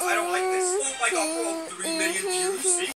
Yeah, I don't like this. Like a world three million views. Mm-hmm.